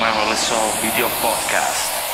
Manuel Soul Video Podcast.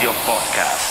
Chiamano le So Video Podcast.